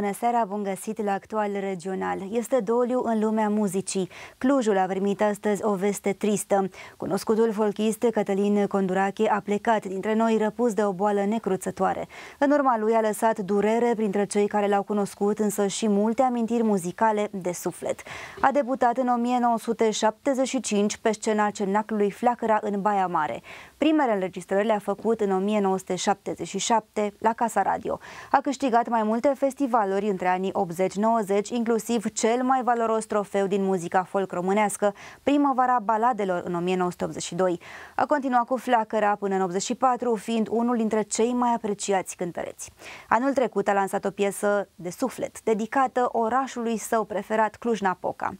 Bună seara, bun găsit la Actual Regional. Este doliu în lumea muzicii. Clujul a primit astăzi o veste tristă. Cunoscutul folchist Cătălin Condurache a plecat dintre noi răpus de o boală necruțătoare. În urma lui a lăsat durere printre cei care l-au cunoscut, însă și multe amintiri muzicale de suflet. A debutat în 1975 pe scena cenaclului Flacăra în Baia Mare. Primele înregistrări le-a făcut în 1977 la Casa Radio. A câștigat mai multe festivaluri între anii 80-90, inclusiv cel mai valoros trofeu din muzica folk românească, Primăvara Baladelor în 1982. A continuat cu Flacăra până în 84, fiind unul dintre cei mai apreciați cântăreți. Anul trecut a lansat o piesă de suflet, dedicată orașului său preferat, Cluj-Napoca.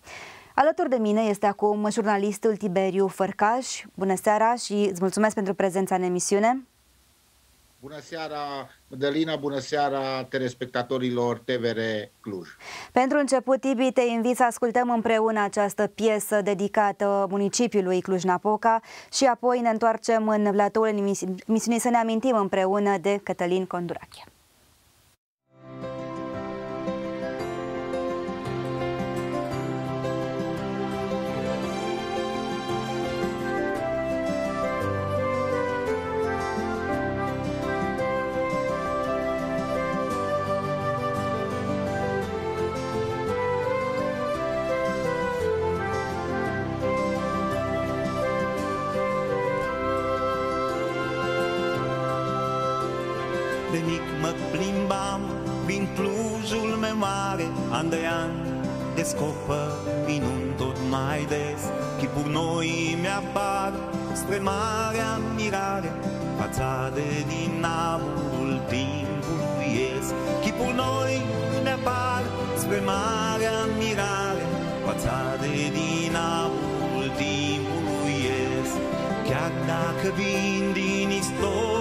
Alături de mine este acum jurnalistul Tiberiu Fărcaș. Bună seara și îți mulțumesc pentru prezența în emisiune. Bună seara, Mădălina, bună seara telespectatorilor TVR Cluj. Pentru început, Tibi, te invit să ascultăm împreună această piesă dedicată municipiului Cluj-Napoca și apoi ne întoarcem în platoul emisiunii să ne amintim împreună de Cătălin Condurache. An de an descoperin tot mai des. Chipuri noi mi-apar spre marea mirare Fațade din aburul timpului ies. Chipuri noi mi-apar spre marea mirare Fațade din aburul timpului ies. Chiar dacă vin din istoria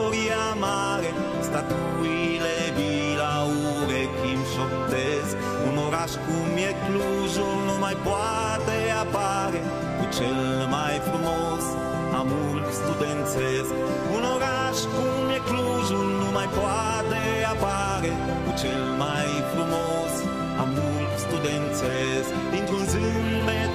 Un oraș cum e Clujul nu mai poate apare. Cu cel mai frumos amur studențesc. Un oraș cum e Clujul nu mai poate apare. Cu cel mai frumos amur studențesc. Dintr-un zâmbet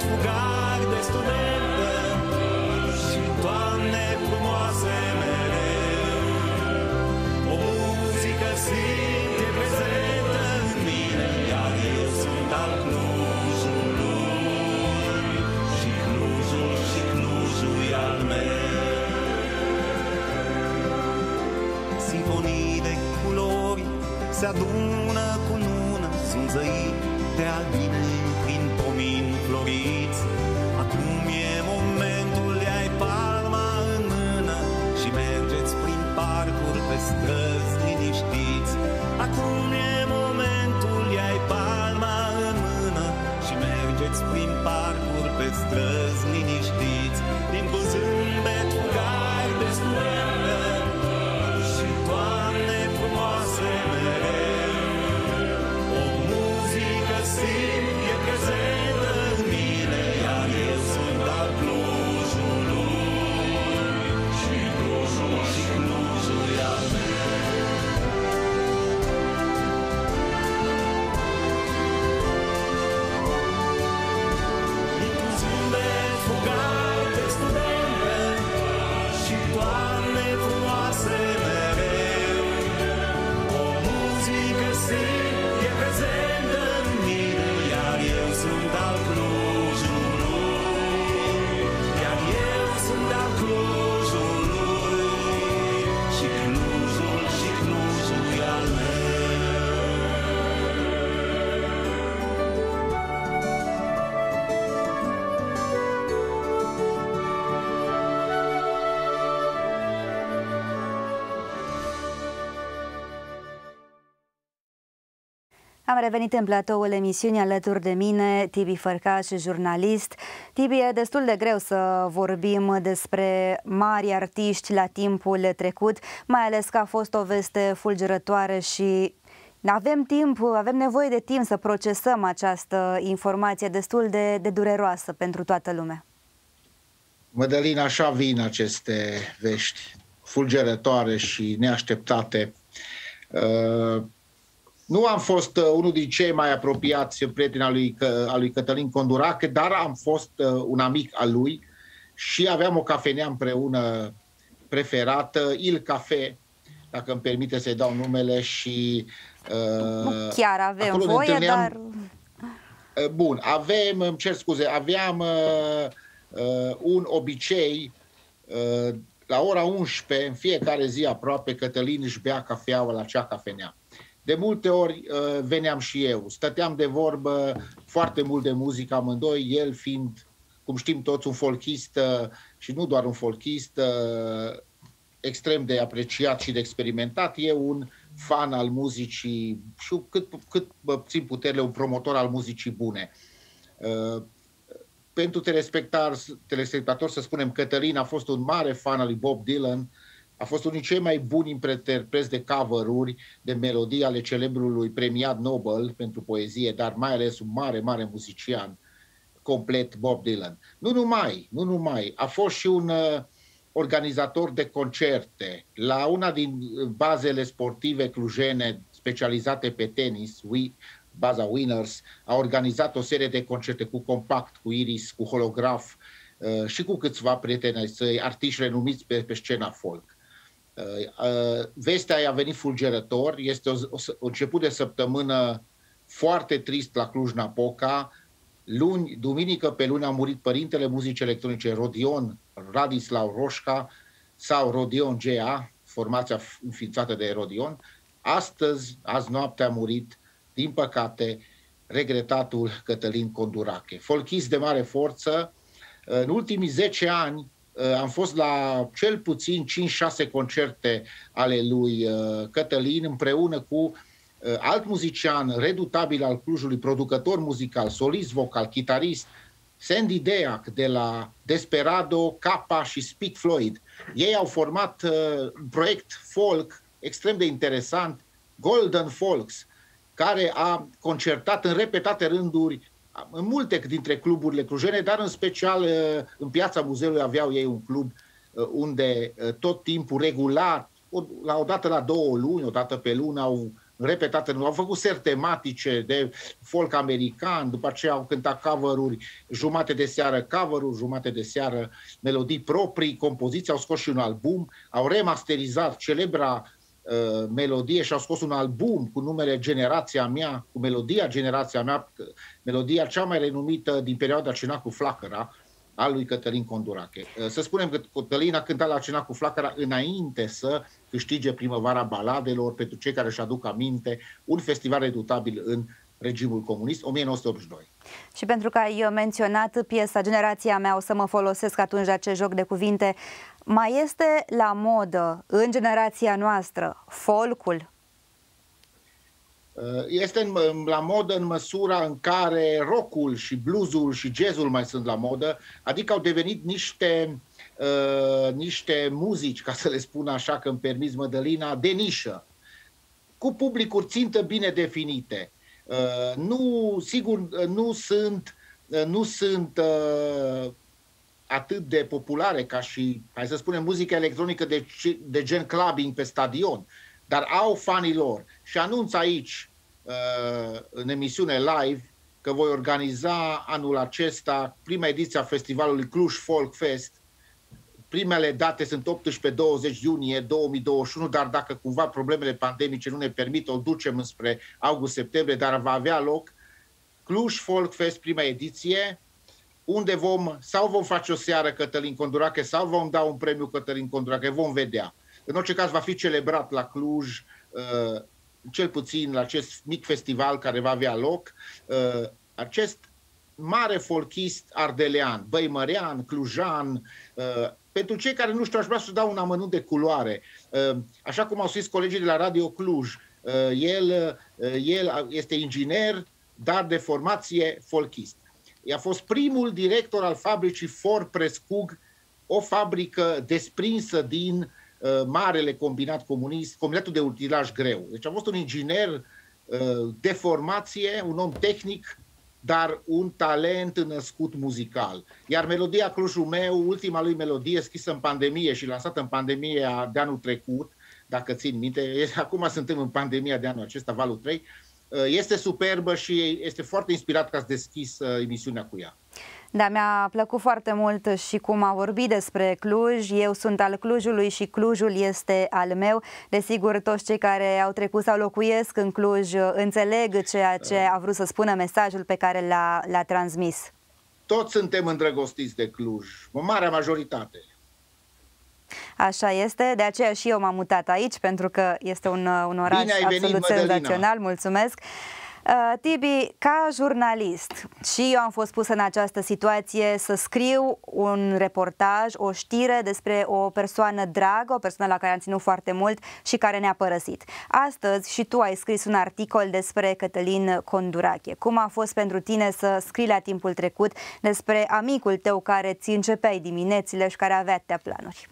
se adună Am revenit în platoul emisiunii alături de mine, Tibi Fărcaș, jurnalist. Tibi, e destul de greu să vorbim despre mari artiști la timpul trecut, mai ales că a fost o veste fulgerătoare și avem timp, avem nevoie de timp să procesăm această informație destul de, de dureroasă pentru toată lumea. Mădălina, așa vin aceste vești fulgerătoare și neașteptate. Uh, Nu am fost uh, unul din cei mai apropiați prieteni al lui, al lui Cătălin Condurache, dar am fost uh, un amic al lui și aveam o cafenea împreună preferată, Il Cafe, dacă îmi permite să-i dau numele și... Uh, nu chiar avem voie, întâlneam... dar... Uh, bun, avem, îmi cer scuze, aveam uh, uh, un obicei uh, la ora 11, în fiecare zi aproape, Cătălin își bea cafeaua la cea cafenea. De multe ori uh, veneam și eu, stăteam de vorbă foarte mult de muzică amândoi, el fiind, cum știm toți, un folchist uh, și nu doar un folchist, uh, extrem de apreciat și de experimentat, e un fan al muzicii și cât, cât țin puterile, un promotor al muzicii bune. Pentru telespectator, să spunem, Cătălin a fost un mare fan al lui Bob Dylan, a fost unul dintre cei mai buni interpreți de cover-uri, de melodii ale celebrului premiat Nobel pentru poezie, dar mai ales un mare, mare muzician complet, Bob Dylan. Nu numai, nu numai, a fost și un uh, organizator de concerte. La una din bazele sportive clujene specializate pe tenis, baza Winners, a organizat o serie de concerte cu compact, cu iris, cu holograf uh, și cu câțiva prieteni ai săi, artiști renumiți pe, pe scena folk. Uh, uh, vestea a venit fulgerător, este o, o, o început de săptămână foarte trist la Cluj-Napoca. Luni, duminică pe luni a murit părintele muzicii electronice Rodion Radislav Roșca sau Rodion GA, formația înființată de Rodion. Astăzi, azi noapte a murit, din păcate, regretatul Cătălin Condurache. Folchist de mare forță, în ultimii 10 ani Uh, am fost la cel puțin 5-6 concerte ale lui uh, Cătălin împreună cu uh, alt muzician redutabil al Clujului, producător muzical, solist vocal, chitarist, Sandy Deac de la Desperado, Kappa și Speak Floyd. Ei au format un proiect folk extrem de interesant, Golden Folks, care a concertat în repetate rânduri în multe dintre cluburile clujene, dar în special uh, în piața muzeului aveau ei un club uh, unde uh, tot timpul regulat, la o dată la două luni, o dată pe lună, au repetat, au făcut seri tematice de folk american, după aceea au cântat cover-uri, jumate de seară cover jumate de seară melodii proprii, compoziții, au scos și un album, au remasterizat celebra Uh, melodie și au scos un album cu numele Generația mea, cu melodia Generația mea, melodia cea mai renumită din perioada Cena cu Flacăra, al lui Cătălin Condurache. Uh, să spunem că Cătălin a cântat la Cena cu Flacăra înainte să câștige primăvara baladelor, pentru cei care își aduc aminte, un festival redutabil în regimul comunist, 1982. Și pentru că ai menționat piesa Generația mea, o să mă folosesc atunci de acest joc de cuvinte, mai este la modă în generația noastră folcul? Uh, este la modă în măsura în care rockul și bluesul și jazzul mai sunt la modă, adică au devenit niște, uh, niște muzici, ca să le spun așa, că îmi permis Mădălina, de nișă, cu publicuri țintă bine definite. Uh, nu, sigur, uh, nu sunt, uh, nu sunt uh, atât de populare ca și, hai să spunem, muzica electronică de, de gen clubbing pe stadion, dar au fanii lor. Și anunț aici, uh, în emisiune live, că voi organiza anul acesta prima ediție a festivalului Cluj Folk Fest. Primele date sunt 18-20 iunie 2021, dar dacă cumva problemele pandemice nu ne permit, o ducem înspre august-septembrie, dar va avea loc Cluj Folk Fest, prima ediție, unde vom, sau vom face o seară Cătălin Condurache, sau vom da un premiu Cătălin Condurache, vom vedea. În orice caz va fi celebrat la Cluj, uh, cel puțin la acest mic festival care va avea loc, uh, acest mare folchist ardelean, băimărean, clujan, uh, pentru cei care nu știu, aș vrea să dau un amănunt de culoare. Așa cum au spus colegii de la Radio Cluj, el, el este inginer, dar de formație folchist a fost primul director al fabricii Ford Prescug, o fabrică desprinsă din uh, marele combinat comunist, combinatul de utilaj greu. Deci a fost un inginer uh, de formație, un om tehnic, dar un talent născut muzical. Iar melodia Clujul meu, ultima lui melodie scrisă în pandemie și lansată în pandemie de anul trecut, dacă țin minte. Acum suntem în pandemia de anul acesta, valul 3. Este superbă și este foarte inspirat că ați deschis emisiunea cu ea. Da, mi-a plăcut foarte mult și cum a vorbit despre Cluj. Eu sunt al Clujului și Clujul este al meu. Desigur, toți cei care au trecut sau locuiesc în Cluj înțeleg ceea ce a vrut să spună mesajul pe care l-a, l-a transmis. Toți suntem îndrăgostiți de Cluj, o mare majoritate. Așa este, de aceea și eu m-am mutat aici, pentru că este un, un oraș absolut senzațional. Mulțumesc! Uh, Tibi, ca jurnalist, și eu am fost pus în această situație să scriu un reportaj, o știre despre o persoană dragă, o persoană la care am ținut foarte mult și care ne-a părăsit. Astăzi și tu ai scris un articol despre Cătălin Condurache. Cum a fost pentru tine să scrii la timpul trecut despre amicul tău care ți începeai diminețile și care avea atâtea planuri?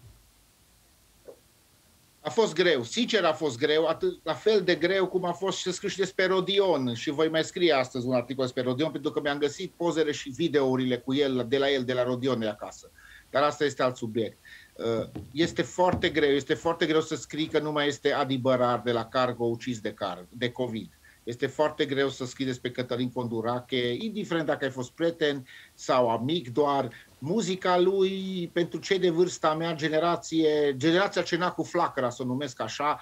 A fost greu, sincer a fost greu, atât, la fel de greu cum a fost și să scriu și despre Rodion și voi mai scrie astăzi un articol despre Rodion pentru că mi-am găsit pozele și videourile cu el, de la el, de la Rodion de acasă. Dar asta este alt subiect. Uh, este foarte greu, este foarte greu să scrii că nu mai este Adi Bărar de la Cargo ucis de, car, de COVID. Este foarte greu să scrii despre Cătălin Condurache, indiferent dacă ai fost prieten sau amic doar. Muzica lui, pentru cei de vârsta mea, generație, generația ce n-a cu flacăra, să o numesc așa,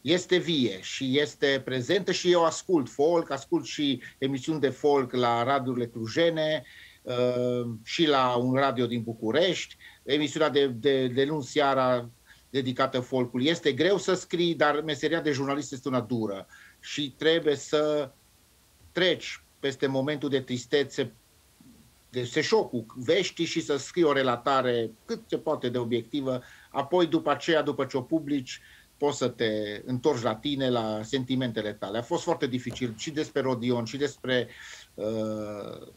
este vie și este prezentă și eu ascult folk, ascult și emisiuni de folk la radiurile clujene uh, și la un radio din București, emisiunea de, de, de luni seara dedicată folcului. Este greu să scrii, dar meseria de jurnalist este una dură și trebuie să treci peste momentul de tristețe, de seșocul veștii și să scrii o relatare cât se poate de obiectivă, apoi după aceea, după ce o publici, poți să te întorci la tine, la sentimentele tale. A fost foarte dificil și despre Rodion, și despre uh,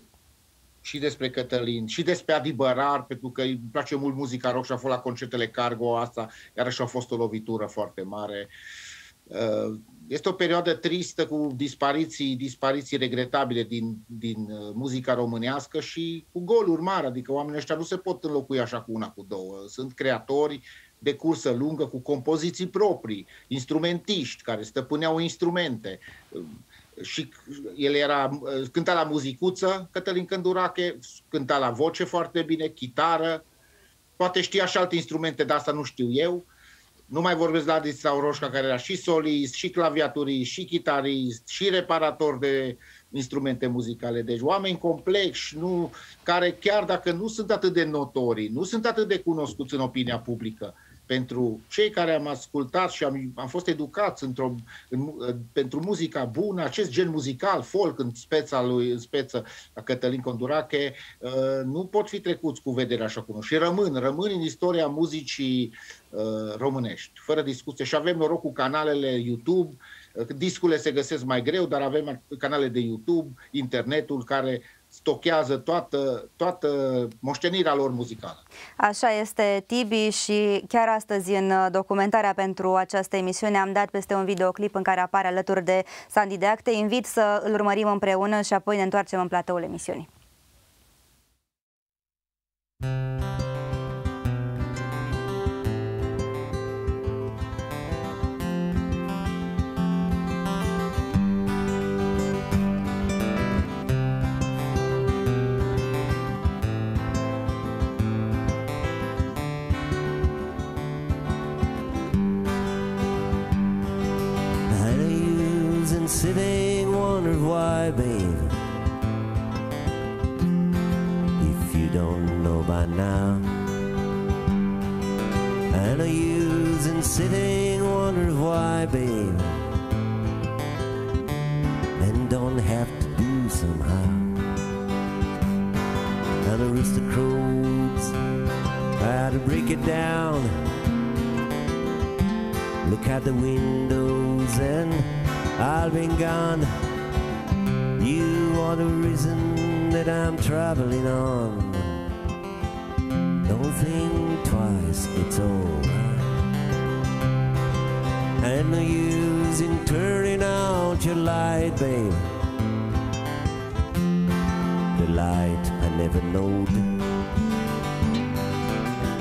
și despre Cătălin, și despre Adi Bărar, pentru că îi place mult muzica rock și a fost la concertele Cargo asta, iarăși a fost o lovitură foarte mare. Uh, este o perioadă tristă cu dispariții, dispariții regretabile din, din uh, muzica românească și cu goluri mari, adică oamenii ăștia nu se pot înlocui așa cu una, cu două. Sunt creatori de cursă lungă cu compoziții proprii, instrumentiști care stăpâneau instrumente. Uh, și el era, uh, cânta la muzicuță, Cătălin Cândurache, cânta la voce foarte bine, chitară, poate știa și alte instrumente, dar asta nu știu eu nu mai vorbesc la Adi sau Roșca, care era și solist, și claviaturist, și chitarist, și reparator de instrumente muzicale. Deci oameni complexi, nu, care chiar dacă nu sunt atât de notori, nu sunt atât de cunoscuți în opinia publică, pentru cei care am ascultat și am, am fost educați într-o, în, pentru muzica bună, acest gen muzical, folk în speța lui, în speță a Cătălin Condurache, uh, nu pot fi trecuți cu vederea așa cum și rămân, rămân în istoria muzicii uh, românești, fără discuție. Și avem noroc cu canalele YouTube, uh, discurile se găsesc mai greu, dar avem canale de YouTube, internetul care stochează toată, toată moștenirea lor muzicală. Așa este, Tibi, și chiar astăzi în documentarea pentru această emisiune am dat peste un videoclip în care apare alături de Sandy Deac. Te invit să îl urmărim împreună și apoi ne întoarcem în platoul emisiunii. You don't know by now, and I using sitting, wondered why, babe. And don't have to do somehow. And the rooster crows, try to break it down. Look out the windows and I've been gone. You are the reason that I'm traveling on. Twice, it's alright. And no use in turning out your light, babe. The light I never knowed.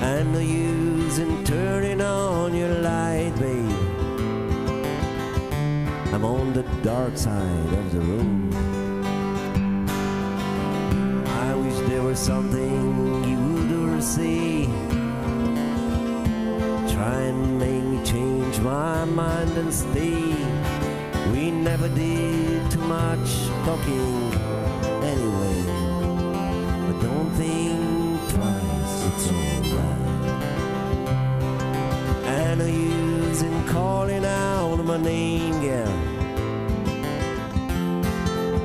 And no use in turning on your light, babe I'm on the dark side of the room. I wish there was something you would say. Try and make me change my mind and stay. We never did too much talking anyway. But don't think twice, it's alright. And I use in calling out my name, girl.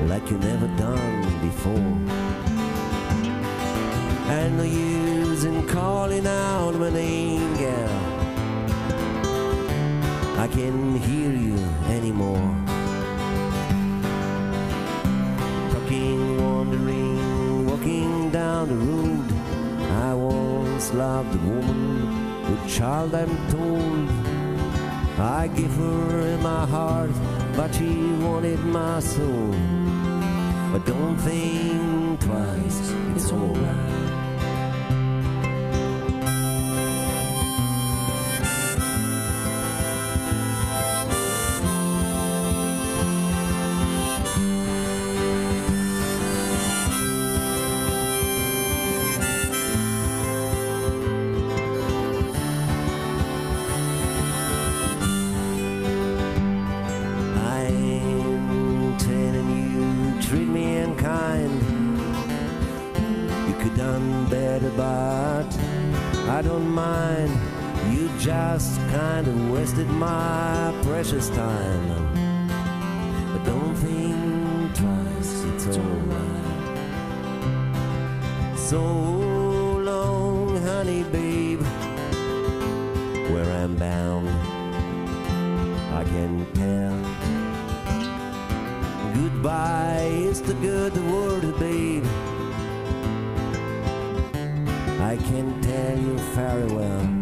Like you never done before. And I use in calling out my name, can hear you anymore. Talking, wandering, walking down the road. I once loved a woman, with child I'm told. I give her my heart, but she wanted my soul. But don't think twice, it's alright. the good the world, babe. I can tell you very well.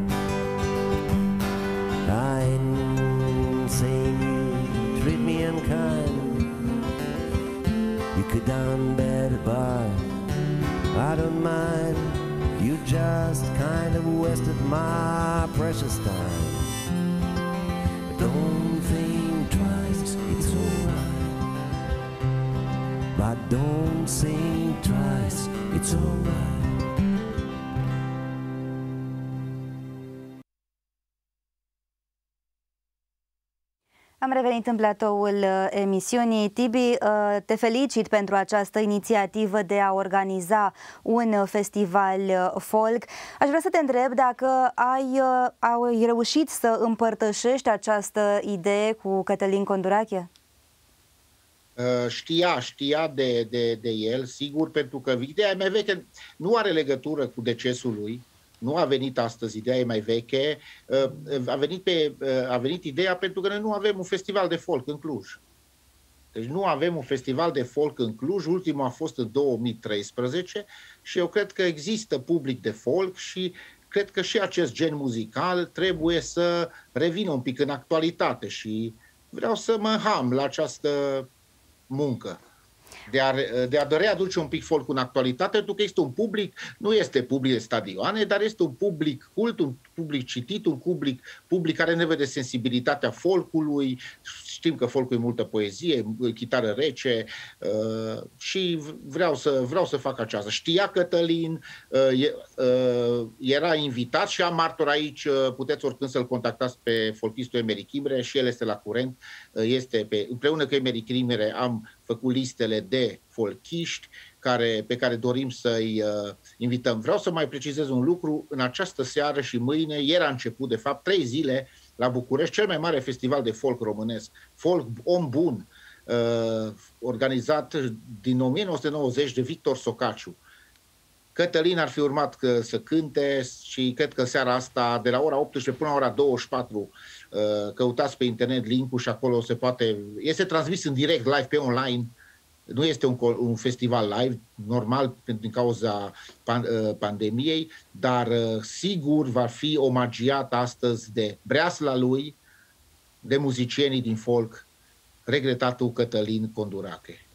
Revenit în platoul uh, emisiunii. Tibi, uh, te felicit pentru această inițiativă de a organiza un uh, festival folk. Aș vrea să te întreb dacă ai, ai reușit să împărtășești această idee cu Cătălin Condurache? Știa, știa de, de, de el, sigur, pentru că ideea e mai veche, nu are legătură cu decesul lui, nu a venit astăzi, ideea e mai veche, a venit, pe, a venit ideea pentru că noi nu avem un festival de folk în Cluj. Deci nu avem un festival de folk în Cluj, ultimul a fost în 2013 și eu cred că există public de folk și cred că și acest gen muzical trebuie să revină un pic în actualitate și vreau să mă ham la această muncă de a, de a readuce un pic folk în actualitate, pentru că este un public, nu este public de stadioane, dar este un public cult, un public citit, un public, public care ne vede sensibilitatea folcului, știm că folcul e multă poezie, chitară rece uh, și vreau să, vreau să fac aceasta. Știa Cătălin, uh, uh, era invitat și am martor aici, uh, puteți oricând să-l contactați pe folchistul Emeric Imre și el este la curent, uh, este pe, împreună cu Emeric Imre am făcut listele de folchiști care, pe care dorim să-i uh, invităm. Vreau să mai precizez un lucru. În această seară și mâine, ieri a început, de fapt, trei zile la București, cel mai mare festival de folk românesc, Folk Om Bun, uh, organizat din 1990 de Victor Socaciu. Cătălin ar fi urmat că, să cânte și cred că seara asta, de la ora 18 până la ora 24, uh, căutați pe internet link-ul și acolo se poate... Este transmis în direct, live, pe online, nu este un, un festival live, normal din cauza pan, uh, pandemiei, dar uh, sigur va fi omagiat astăzi de breasla lui, de muzicienii din folk, regretatul Cătălin Condurache.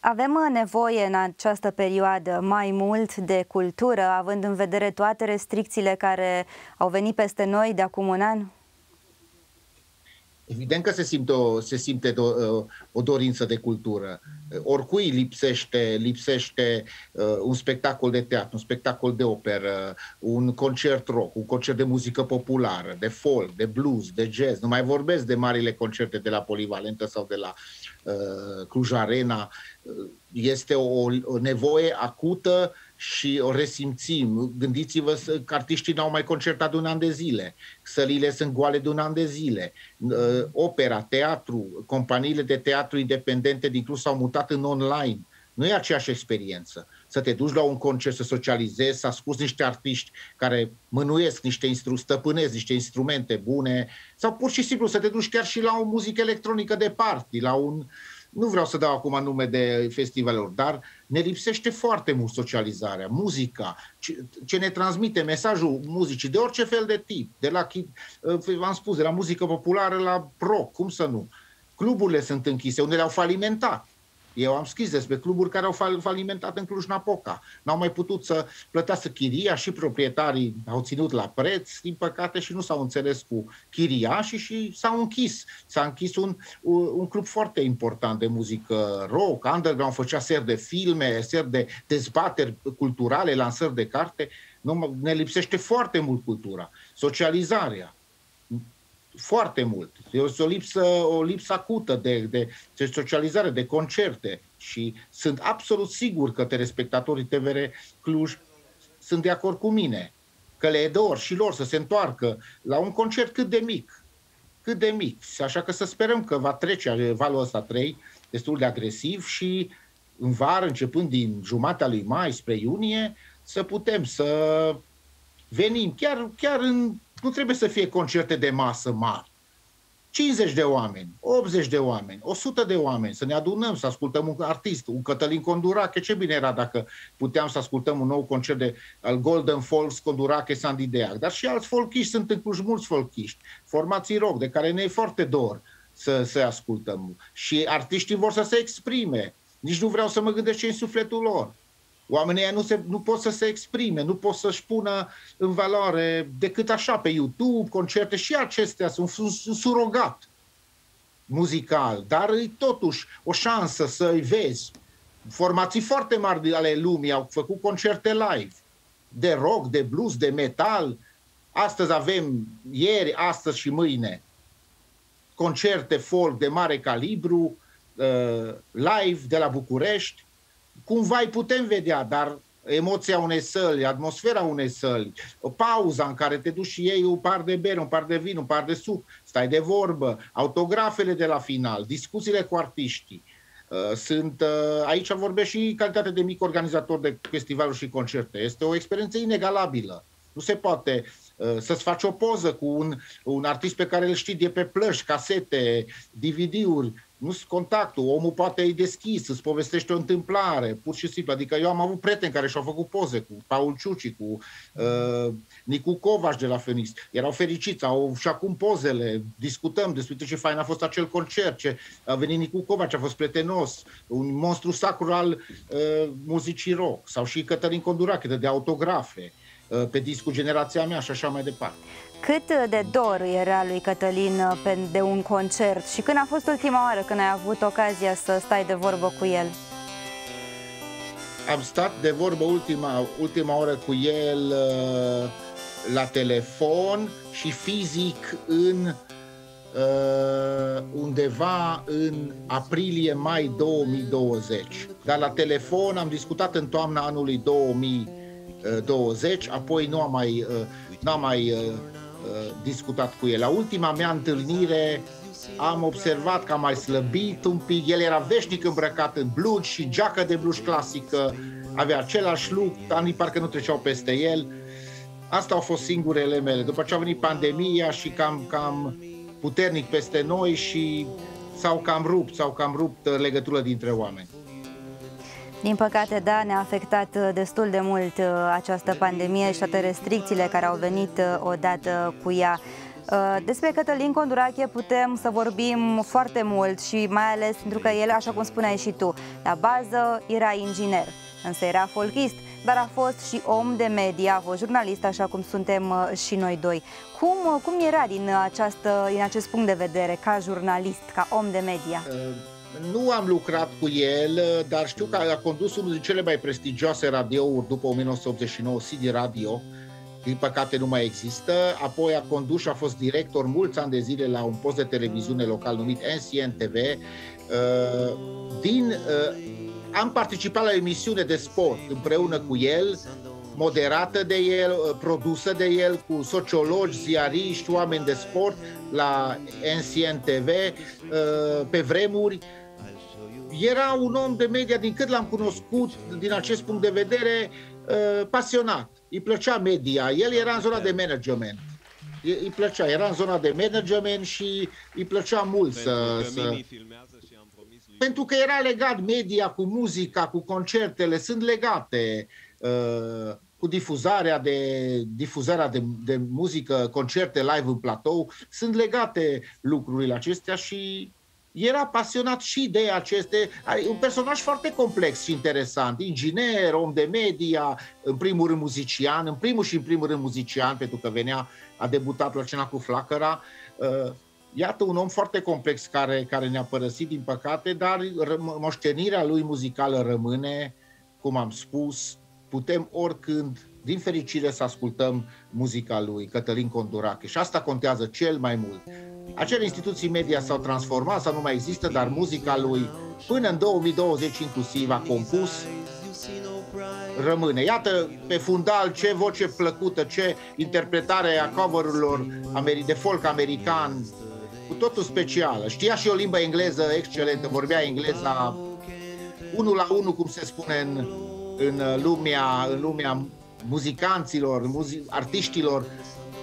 Avem nevoie în această perioadă mai mult de cultură, având în vedere toate restricțiile care au venit peste noi de acum un an? Evident că se simte o, se simte do, uh, o dorință de cultură. Oricui lipsește, lipsește uh, un spectacol de teatru, un spectacol de operă, un concert rock, un concert de muzică populară, de folk, de blues, de jazz. Nu mai vorbesc de marile concerte de la Polivalentă sau de la uh, Cluj Arena. Este o, o nevoie acută și o resimțim. Gândiți-vă că artiștii n-au mai concertat de un an de zile, sălile sunt goale de un an de zile, uh, opera, teatru, companiile de teatru independente din Cluj s-au mutat în online. Nu e aceeași experiență. Să te duci la un concert, să socializezi, să asculti niște artiști care mânuiesc niște instru, stăpânesc niște instrumente bune, sau pur și simplu să te duci chiar și la o muzică electronică de party, la un uh, nu vreau să dau acum nume de festivaluri, dar ne lipsește foarte mult socializarea, muzica, ce, ce ne transmite mesajul muzicii de orice fel de tip, de la, v-am spus, de la muzică populară la rock, cum să nu. Cluburile sunt închise, unele au falimentat. Eu am scris despre cluburi care au falimentat în Cluj-Napoca. N-au mai putut să plătească chiria și proprietarii au ținut la preț, din păcate, și nu s-au înțeles cu chiria și, și s-au închis. S-a închis un, un club foarte important de muzică rock, underground, făcea ser de filme, ser de dezbateri culturale, lansări de carte. Nu, ne lipsește foarte mult cultura. Socializarea foarte mult. Este o lipsă, o lipsă acută de, de, de socializare, de concerte și sunt absolut sigur că telespectatorii TVR Cluj sunt de acord cu mine că le e dor și lor să se întoarcă la un concert cât de mic, cât de mic. Așa că să sperăm că va trece valul ăsta 3 destul de agresiv și în vară, începând din jumatea lui mai spre iunie, să putem să venim chiar, chiar în nu trebuie să fie concerte de masă mari. 50 de oameni, 80 de oameni, 100 de oameni, să ne adunăm, să ascultăm un artist, un Cătălin Condurache, ce bine era dacă puteam să ascultăm un nou concert de, al Golden Folks, Condurache, Sandy Deac. Dar și alți folchiști, sunt în Cluj mulți folchiști, formații rock, de care ne e foarte dor să, să ascultăm. Și artiștii vor să se exprime. Nici nu vreau să mă gândesc ce în sufletul lor. Oamenii ăia nu, se, nu pot să se exprime, nu pot să-și pună în valoare decât așa pe YouTube, concerte și acestea sunt un surogat muzical, dar e totuși o șansă să îi vezi. Formații foarte mari ale lumii au făcut concerte live, de rock, de blues, de metal. Astăzi avem, ieri, astăzi și mâine, concerte folk de mare calibru, uh, live de la București, cumva îi putem vedea, dar emoția unei săli, atmosfera unei săli, o pauza în care te duci și iei un par de bere, un par de vin, un par de suc, stai de vorbă, autografele de la final, discuțiile cu artiștii. Uh, sunt, uh, aici vorbesc și calitate de mic organizator de festivaluri și concerte. Este o experiență inegalabilă. Nu se poate uh, să-ți faci o poză cu un, un artist pe care îl știi de pe plăși, casete, DVD-uri, nu contactul, omul poate e deschis, îți povestește o întâmplare, pur și simplu. Adică eu am avut prieteni care și-au făcut poze cu Paul Ciuci, cu uh, Nicu Covaș de la Fenix. Erau fericiți, au și acum pozele, discutăm despre ce fain a fost acel concert, ce a venit Nicu Covaș, a fost prietenos, un monstru sacru al uh, muzicii rock, sau și Cătălin Condurache, de autografe, uh, pe discul Generația mea și așa mai departe. Cât de dor era lui Cătălin uh, de un concert și când a fost ultima oară când ai avut ocazia să stai de vorbă cu el? Am stat de vorbă ultima, ultima oră cu el uh, la telefon și fizic în uh, undeva în aprilie-mai 2020. Dar la telefon am discutat în toamna anului 2020, apoi nu am mai, n-am mai Uh, discutat cu el. La ultima mea întâlnire am observat că a mai slăbit un pic, el era veșnic îmbrăcat în blugi și geacă de blugi clasică, avea același look, anii parcă nu treceau peste el. Asta au fost singurele mele. După ce a venit pandemia și cam, cam puternic peste noi și s-au cam rupt, s-au cam rupt uh, legătura dintre oameni. Din păcate, da, ne-a afectat uh, destul de mult uh, această pandemie și toate restricțiile care au venit uh, odată cu ea. Despre Cătălin Condurache putem să vorbim foarte mult și mai ales pentru că el, așa cum spuneai și tu, la bază era inginer, însă era folchist dar a fost și om de media, a fost jurnalist, așa cum suntem uh, și noi doi. Cum, uh, cum era din, această, din acest punct de vedere, ca jurnalist, ca om de media? Nu am lucrat cu el, dar știu că a condus unul din cele mai prestigioase radiouri după 1989, CD Radio, din păcate nu mai există, apoi a condus și a fost director mulți ani de zile la un post de televiziune local numit NCN TV. Uh, din, uh, am participat la o emisiune de sport împreună cu el, moderată de el, uh, produsă de el, cu sociologi, ziariști, oameni de sport la NCN TV pe vremuri. Era un om de media, din cât l-am cunoscut, din acest punct de vedere, pasionat îi plăcea media, el era în zona de management. Îi plăcea, era în zona de management și îi plăcea mult Pentru să... să... Pentru că era legat media cu muzica, cu concertele, sunt legate uh, cu difuzarea de, difuzarea de, de muzică, concerte live în platou, sunt legate lucrurile acestea și era pasionat și de aceste... Un personaj foarte complex și interesant, inginer, om de media, în primul rând muzician, în primul și în primul rând muzician, pentru că venea, a debutat la cena cu Flacăra. Uh, iată un om foarte complex care, care ne-a părăsit, din păcate, dar moștenirea lui muzicală rămâne, cum am spus, putem oricând din fericire să ascultăm muzica lui Cătălin Condurache și asta contează cel mai mult. Acele instituții media s-au transformat sau nu mai există, dar muzica lui până în 2020 inclusiv a compus rămâne. Iată pe fundal ce voce plăcută, ce interpretare a cover-urilor de folk american, cu totul specială. Știa și o limbă engleză excelentă, vorbea engleza unul la unul, cum se spune în, în lumea, în lumea muzicanților, muzi- artiștilor,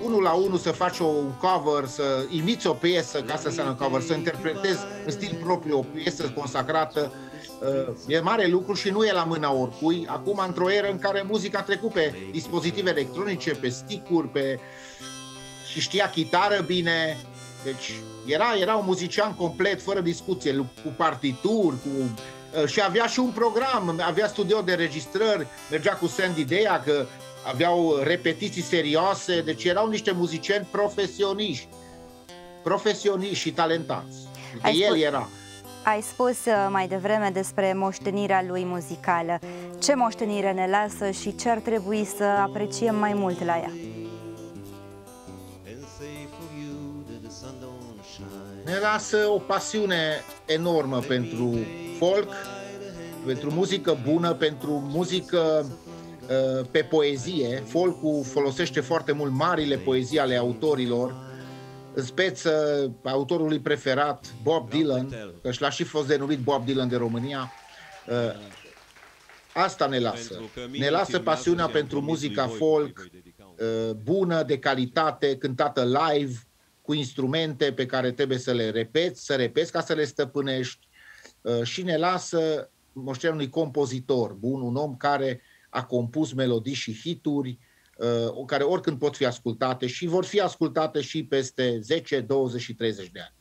unul la unul să faci o cover, să imiți o piesă, ca să înseamnă cover, să interpretezi în stil propriu o piesă consacrată, uh, e mare lucru și nu e la mâna oricui. Acum, într-o eră în care muzica a trecut pe dispozitive electronice, pe stick-uri, pe... și știa chitară bine, deci era, era un muzician complet, fără discuție, cu partituri, cu uh, și avea și un program, avea studio de registrări, mergea cu Sandy Dea, că aveau repetiții serioase, deci erau niște muzicieni profesioniști, profesioniști și talentați. Ai el spus, era. Ai spus uh, mai devreme despre moștenirea lui muzicală. Ce moștenire ne lasă și ce ar trebui să apreciem mai mult la ea? Ne lasă o pasiune enormă pentru folk, pentru muzică bună, pentru muzică Uh, pe poezie. Folcul folosește foarte mult marile poezii ale autorilor, în speță autorului preferat, Bob Dylan, că și l-a și fost denumit Bob Dylan de România. Uh, asta ne lasă. Ne lasă pasiunea pentru muzica folk, uh, bună, de calitate, cântată live, cu instrumente pe care trebuie să le repeți, să repeți ca să le stăpânești și ne lasă moștenirea unui compozitor bun, un om care a compus melodii și hituri uh, care oricând pot fi ascultate și vor fi ascultate și peste 10, 20 și 30 de ani.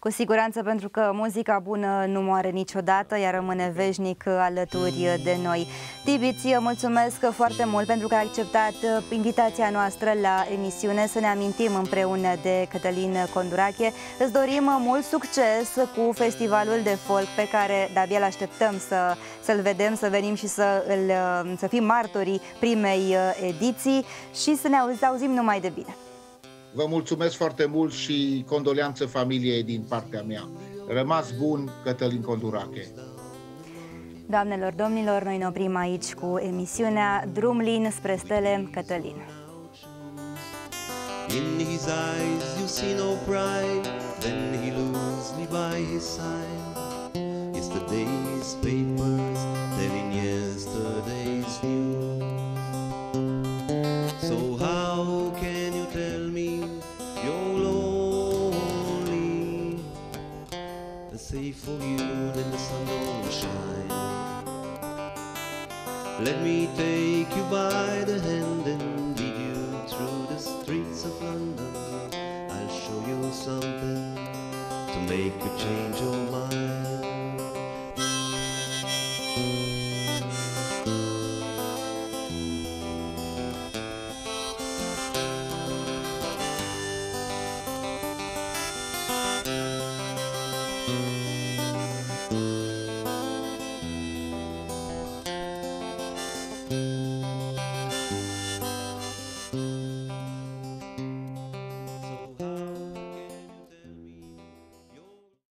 Cu siguranță pentru că muzica bună nu moare niciodată, ea rămâne veșnic alături de noi. Tibi, ție mulțumesc foarte mult pentru că ai acceptat invitația noastră la emisiune să ne amintim împreună de Cătălin Condurache. Îți dorim mult succes cu festivalul de folk pe care de-abia așteptăm să, să-l vedem, să venim și să, îl, să fim martorii primei ediții și să ne auzim numai de bine. Vă mulțumesc foarte mult și condoleanță familiei din partea mea. Rămas bun, Cătălin Condurache. Doamnelor, domnilor, noi ne oprim aici cu emisiunea Drumlin spre stele Cătălin. In his eyes you see no pride, then he lose me by his side. Yesterday's